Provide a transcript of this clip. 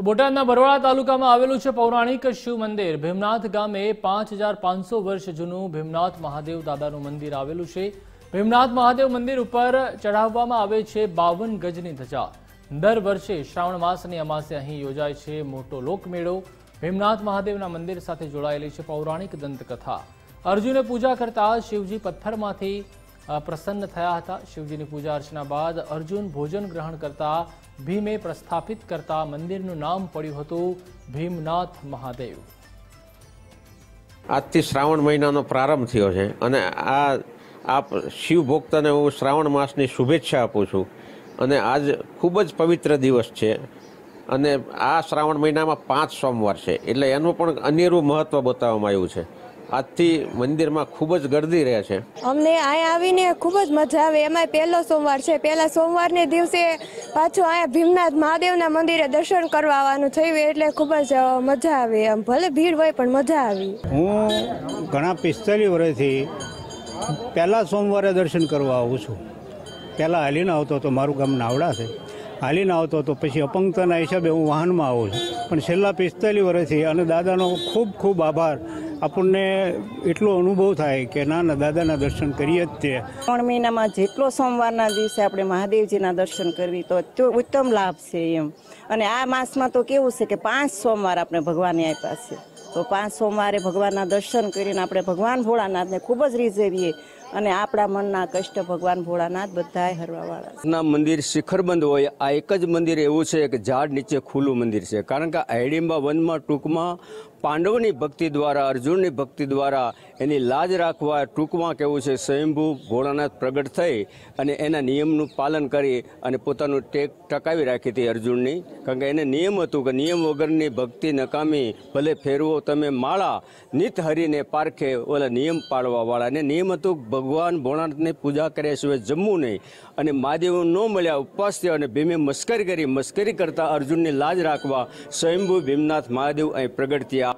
તો બોટાદના બરવાળા તાલુકામાં આવેલું છે પૌરાણિક શિવ મંદિર. ભીમનાથ ગામે પાંચ વર્ષ જૂનું ભીમનાથ મહાદેવ દાદાનું મંદિર આવેલું છે. ભીમનાથ મહાદેવ મંદિર ઉપર ચઢાવવામાં આવે છે બાવન ગજની ધજા. દર વર્ષે શ્રાવણ માસની અમાસે અહીં યોજાય છે મોટો લોકમેળો. ભીમનાથ મહાદેવના મંદિર સાથે જોડાયેલી છે પૌરાણિક દંતકથા. અર્જુને પૂજા કરતા શિવજી પથ્થરમાંથી પ્રસન્ન થયા હતા. શિવજીની પૂજા અર્ચના બાદ અર્જુન ભોજન ગ્રહણ કરતા ભીમે પ્રસ્થાપિત કરતા મંદિરનું નામ પડ્યું હતું ભીમનાથ મહાદેવ. આજથી શ્રાવણ મહિનાનો પ્રારંભ થયો છે અને આ આપ શિવ ભક્તને હું શ્રાવણ માસની શુભેચ્છા આપું છું. અને આજ ખૂબ જ પવિત્ર દિવસ છે અને આ શ્રાવણ મહિનામાં પાંચ સોમવાર છે. એટલે એનું પણ અનેરું મહત્ત્વ બતાવવામાં આવ્યું છે. આજથી મંદિરમાં ખૂબ જ ગર્દી રહે છે. અમને અહીંયા આવીને ખૂબ જ મજા આવે. એમાં પહેલો સોમવાર છે. પહેલા સોમવારને દિવસે પાછું અહીંયા ભીમનાથ મહાદેવના મંદિરે દર્શન કરવા આવવાનું થયું એટલે ખૂબ જ મજા આવે. આમ ભલે ભીડ હોય પણ મજા આવી. હું ઘણા પિસ્તાલીસ વર્ષથી પહેલાં સોમવારે દર્શન કરવા આવું છું. પહેલાં હાલીને આવતો હતો મારું ગામ નાવડા છે. હાલીને આવતો હતો પછી અપંગતાના હિસાબે હું વાહનમાં આવું છું. પણ છેલ્લા પિસ્તાલીસ વર્ષથી અને દાદાનો ખૂબ ખૂબ આભાર. આપણને એટલો અનુભવ થાય કે ના ના દાદાના દર્શન કરીએ જ તે. ત્રણ મહિનામાં જેટલો સોમવારના દિવસે આપણે મહાદેવજીના દર્શન કરવી તો ઉત્તમ લાભ છે એમ. અને આ માસમાં તો કેવું છે કે પાંચ સોમવાર આપણે ભગવાનની આપ્યા છે. તો પાંચ સોમવારે ભગવાનના દર્શન કરીને આપણે ભગવાન ભોળાનાથને ખૂબ જ રીઝવીએ. અને આપણા મનના કષ્ટ ભગવાન ભોળાનાથ બધાય હરવાવાળા ના મંદિર શિખરબંધ હોય આ એક જ મંદિર એવું છે કે ઝાડ નીચે ખુલ્લું મંદિર છે. કારણ કે હૈડિંબા વનમાં ટૂંકમાં પાંડવોની ભક્તિ દ્વારા, અર્જુનની ભક્તિ દ્વારા એની લાજ રાખવા ટૂંકમાં કેવું છે, સ્વયંભૂ ભોળાનાથ પ્રગટ થઈ અને એના નિયમનું પાલન કરી અને પોતાનું ટેક ટકાવી રાખી હતી અર્જુનની. કારણ કે એને નિયમ હતું કે નિયમ વગરની ભક્તિ નકામી, ભલે ફેરવો તમે માળા, નિત હરીને પારખે ઓલા નિયમ પાળવાવાળા. ને નિયમ હતું ભગવાન ભોળાનાથની પૂજા કર્યા સિવાય જમવું નહીં. અને મહાદેવ ન મળ્યા ઉપવાસ થયો અને ભીમે મસ્કરી કરી. મસ્કરી કરતા અર્જુનની લાજ રાખવા સ્વયંભૂ ભીમનાથ મહાદેવ અહીં પ્રગટ થયા.